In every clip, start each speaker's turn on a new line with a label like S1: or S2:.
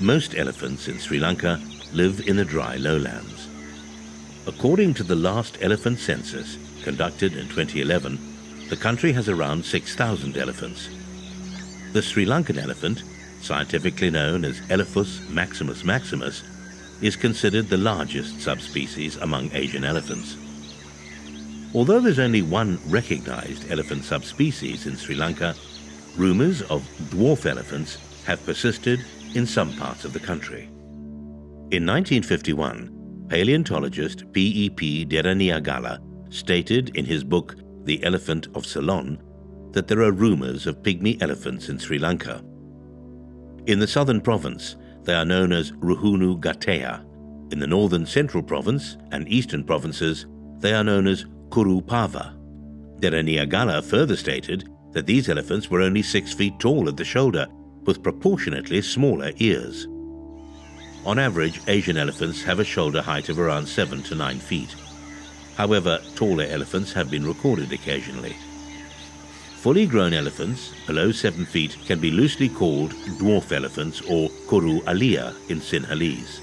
S1: most elephants in Sri Lanka live in the dry lowlands. According to the last elephant census, conducted in 2011, the country has around 6,000 elephants. The Sri Lankan elephant, scientifically known as Elephas maximus maximus, is considered the largest subspecies among Asian elephants. Although there's only one recognized elephant subspecies in Sri Lanka, rumors of dwarf elephants have persisted in some parts of the country. In 1951, paleontologist P.E.P. Deraniyagala stated in his book The Elephant of Ceylon that there are rumors of pygmy elephants in Sri Lanka. In the southern province, they are known as Ruhunu Gateya. In the northern central province and eastern provinces, they are known as Kurupava. Deraniyagala further stated that these elephants were only six feet tall at the shoulder, with proportionately smaller ears. On average, Asian elephants have a shoulder height of around 7 to 9 feet. However, taller elephants have been recorded occasionally. Fully grown elephants, below 7 feet, can be loosely called dwarf elephants or Kuru Alia in Sinhalese.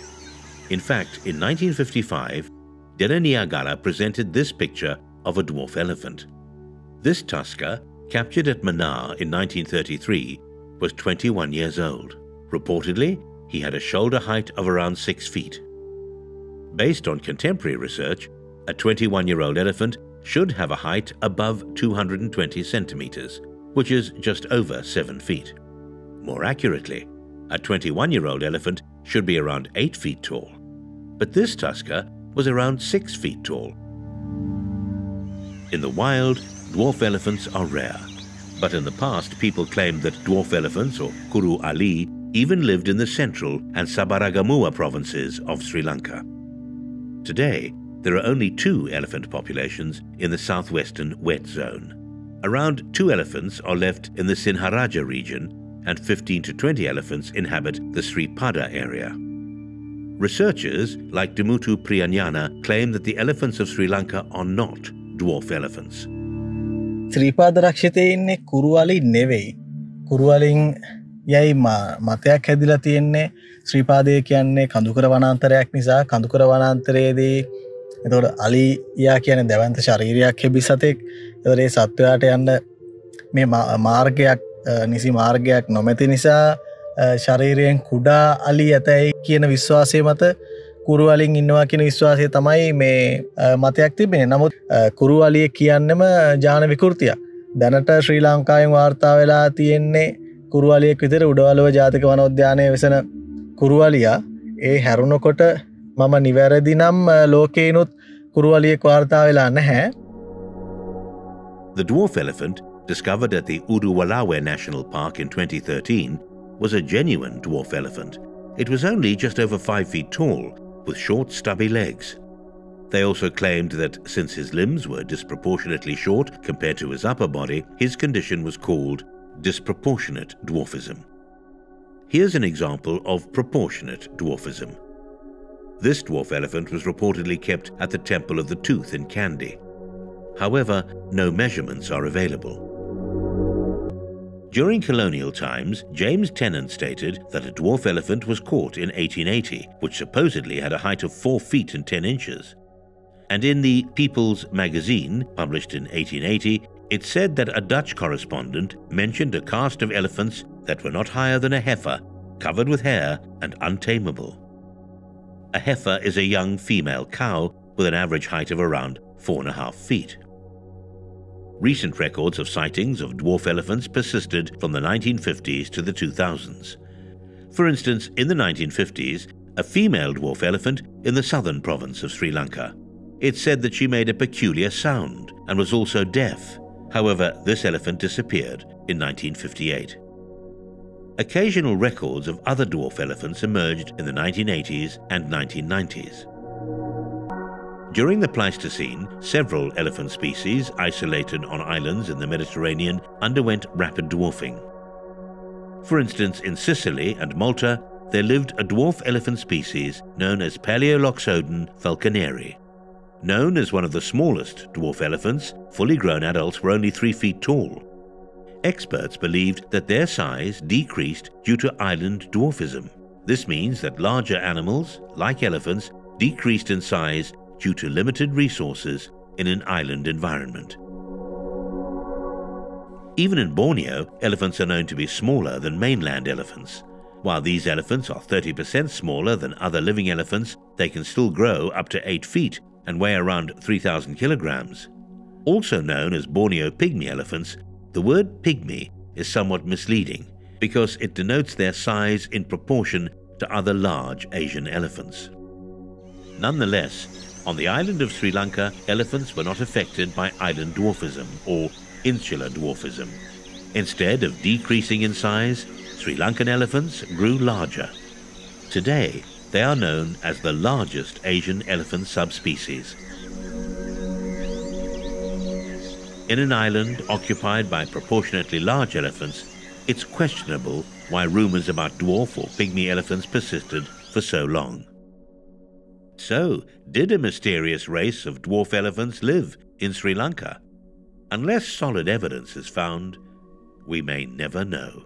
S1: In fact, in 1955, Deraniyagala presented this picture of a dwarf elephant. This tusker, captured at Mannar in 1933, was 21 years old. Reportedly, he had a shoulder height of around 6 feet. Based on contemporary research, a 21 year old elephant should have a height above 220 centimeters, which is just over 7 feet. More accurately, a 21 year old elephant should be around 8 feet tall. But this tusker was around 6 feet tall. In the wild, dwarf elephants are rare. But in the past, people claimed that dwarf elephants, or Kuru Ali, even lived in the central and Sabaragamuwa provinces of Sri Lanka. Today, there are only two elephant populations in the southwestern wet zone. Around two elephants are left in the Sinharaja region, and 15 to 20 elephants inhabit the Sri Pada area. Researchers like Dimutu Priyanyana claim that the elephants of Sri Lanka are not dwarf elephants.
S2: ත්‍රීපාද රක්ෂිතය ඉන්නේ කුරුවලින් නෙවෙයි. කුරුවලින් යැයි මතයක් හැදිලා තියෙන්නේ ශ්‍රීපාදය කියන්නේ කඳුකර වනාන්තරයක් නිසා කඳුකර වනාන්තරයේදී එතොට අලියා කියන දැවන්ත ශරීරයක් හෙබි සතෙක් එතරේ සත්වයාට යන්න මේ මාර්ගයක් නිසි මාර්ගයක් නොමැති නිසා ශරීරයෙන් කුඩා අලි ඇතැයි කියන විශ්වාසය මත කුරුවලින් ඉන්නවා කියන විශ්වාසය තමයි මේ මතයක් තිබෙන නමුත් කුරුවලිය කියන්නම ජාන විකෘතිය දැනට ශ්‍රී ලංකායෙන් වාර්තා වෙලා තියෙන්නේ කුරුවලියෙක් විතර උඩවලව ජාතික වනෝද්‍යානය වෙසන කුරුවලියා. ඒ හැරුණකොට මම නිවැරදි නම් ලෝකේනුත් කුරුවලියෙක් වාර්තා වෙලා නැහැ.
S1: The dwarf elephant, discovered at the Uduwalawe National Park in 2013, was a genuine dwarf elephant. It was only just over 5 feet tall, with short, stubby legs. They also claimed that since his limbs were disproportionately short compared to his upper body, his condition was called disproportionate dwarfism. Here's an example of proportionate dwarfism. This dwarf elephant was reportedly kept at the Temple of the Tooth in Kandy. However, no measurements are available. During colonial times, James Tennent stated that a dwarf elephant was caught in 1880, which supposedly had a height of 4 feet and 10 inches. And in the People's Magazine, published in 1880, it said that a Dutch correspondent mentioned a caste of elephants that were not higher than a heifer, covered with hair and untamable. A heifer is a young female cow with an average height of around four and a half feet. Recent records of sightings of dwarf elephants persisted from the 1950s to the 2000s. For instance, in the 1950s, a female dwarf elephant in the southern province of Sri Lanka. It said that she made a peculiar sound and was also deaf. However, this elephant disappeared in 1958. Occasional records of other dwarf elephants emerged in the 1980s and 1990s. During the Pleistocene, several elephant species isolated on islands in the Mediterranean underwent rapid dwarfing. For instance, in Sicily and Malta, there lived a dwarf elephant species known as Paleoloxodon falconeri. Known as one of the smallest dwarf elephants, fully grown adults were only 3 feet tall. Experts believed that their size decreased due to island dwarfism. This means that larger animals, like elephants, decreased in size due to limited resources in an island environment. Even in Borneo, elephants are known to be smaller than mainland elephants. While these elephants are 30% smaller than other living elephants, they can still grow up to 8 feet and weigh around 3,000 kilograms. Also known as Borneo pygmy elephants, the word pygmy is somewhat misleading because it denotes their size in proportion to other large Asian elephants. Nonetheless, on the island of Sri Lanka, elephants were not affected by island dwarfism or insular dwarfism. Instead of decreasing in size, Sri Lankan elephants grew larger. Today, they are known as the largest Asian elephant subspecies. In an island occupied by proportionately large elephants, it's questionable why rumors about dwarf or pygmy elephants persisted for so long. So, did a mysterious race of dwarf elephants live in Sri Lanka? Unless solid evidence is found, we may never know.